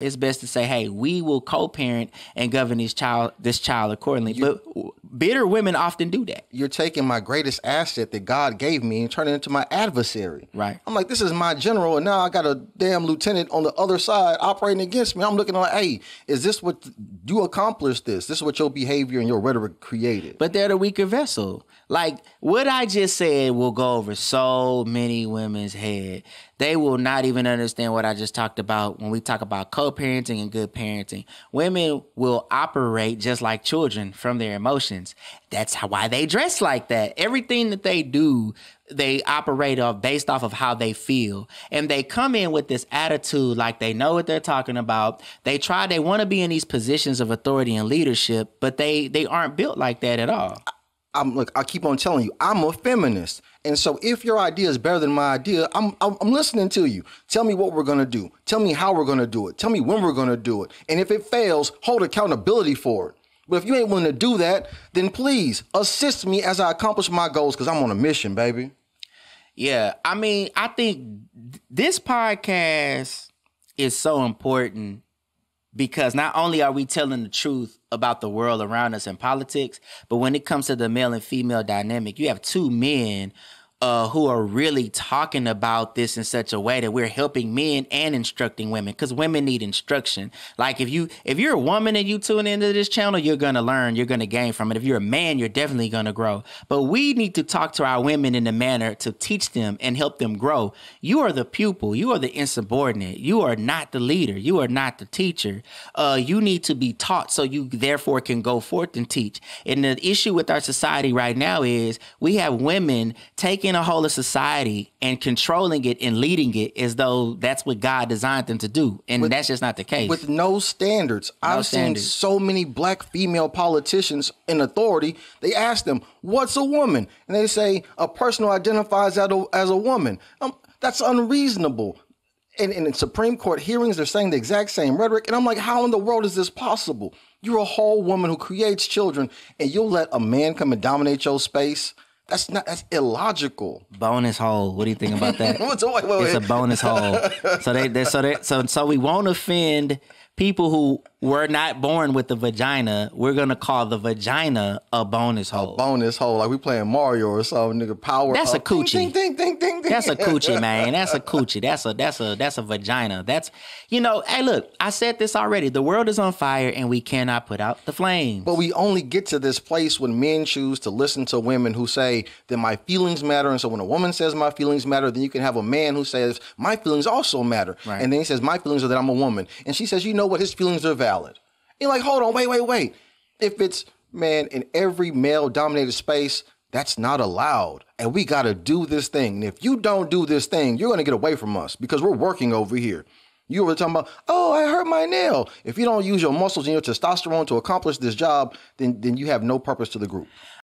it's best to say, "Hey, we will co-parent and govern this child this child accordingly." but bitter women often do that. You're taking my greatest asset that God gave me and turning it into my adversary. Right. I'm like, this is my general, and now I got a damn lieutenant on the other side operating against me. I'm looking like, hey, is this what you accomplished? This? This is what your behavior and your rhetoric created. But they're the weaker vessel. Like what I just said will go over so many women's head. They will not even understand what I just talked about when we talk about co-parenting and good parenting. Women will operate just like children from their emotions. That's how why they dress like that. Everything that they do, they operate off based off of how they feel. And they come in with this attitude like they know what they're talking about. They try they want to be in these positions of authority and leadership, but they they aren't built like that at all. I'm look. I keep on telling you, I'm a feminist, and so if your idea is better than my idea, I'm I'm, I'm listening to you. Tell me what we're gonna do. Tell me how we're gonna do it. Tell me when we're gonna do it. And if it fails, hold accountability for it. But if you ain't willing to do that, then please assist me as I accomplish my goals because I'm on a mission, baby. Yeah, I mean, I think this podcast is so important because not only are we telling the truth about the world around us and politics, but when it comes to the male and female dynamic, you have two men uh, who are really talking about this in such a way that we're helping men and instructing women because women need instruction. Like if you if you're a woman and you tune into this channel, you're gonna learn, you're gonna gain from it. If you're a man, you're definitely gonna grow. But we need to talk to our women in a manner to teach them and help them grow. You are the pupil, you are the insubordinate, you are not the leader, you are not the teacher. Uh, you need to be taught so you therefore can go forth and teach. And the issue with our society right now is we have women taking a whole of society and controlling it and leading it as though that's what God designed them to do. And With- that's just not the case. with no standards. I've standards. seen so many black female politicians in authority. They ask them, "What's a woman?" And they say, "A person who identifies as a, as a woman." Um, that's unreasonable. And, and in Supreme Court hearings, they're saying the exact same rhetoric. And I'm like, how in the world is this possible? You're a whole woman who creates children, and you'll let a man come and dominate your space. That's not. That's illogical. bonus hole. What do you think about that? What's- wait, wait, It's a bonus hole. So they, they so they so so we won't offend people who were not born with the vagina. We're gonna call the vagina a bonus hole. Bonus hole, like we playing Mario or something. Nigga, power. That's a up. Ding, coochie. Ding, ding, ding, ding, ding. That's a coochie, man. That's a coochie. That's a that's a that's a vagina. That's you know. Hey, look, I said this already. The world is on fire, and we cannot put out the flames. But we only get to this place when men choose to listen to women who say that my feelings matter. And so when a woman says my feelings matter, then you can have a man who says my feelings also matter. Right. And then he says my feelings are that I'm a woman. And she says, you know what, his feelings are valid. You're like, hold on, wait, wait, wait. If it's man in every male dominated space, that's not allowed. And we got to do this thing. And if you don't do this thing, you're going to get away from us because we're working over here. You were talking about, oh, I hurt my nail. If you don't use your muscles and your testosterone to accomplish this job, then then you have no purpose to the group.